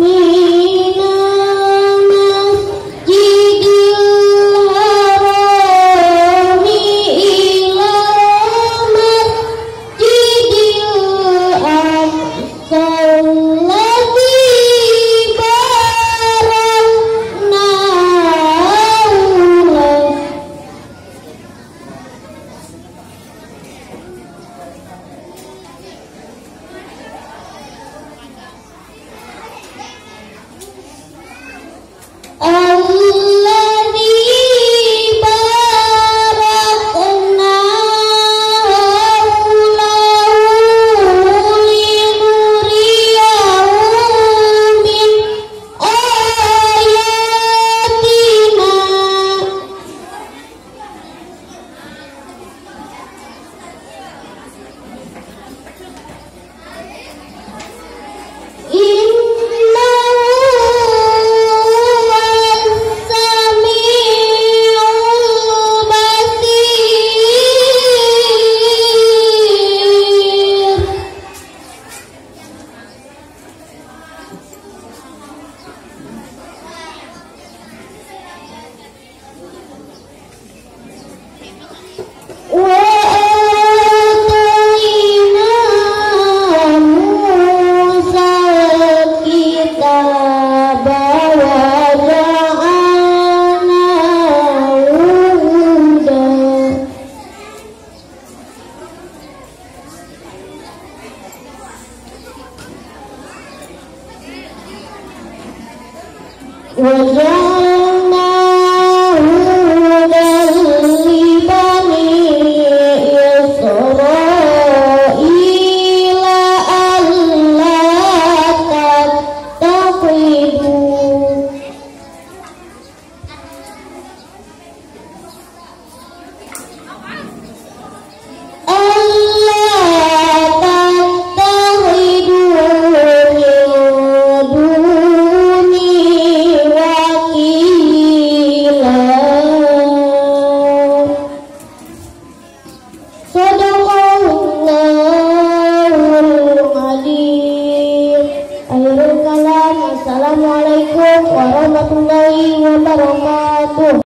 me. 我说